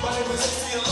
Valeu, mas se